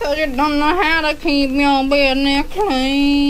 Cause you don't know how to keep your business clean.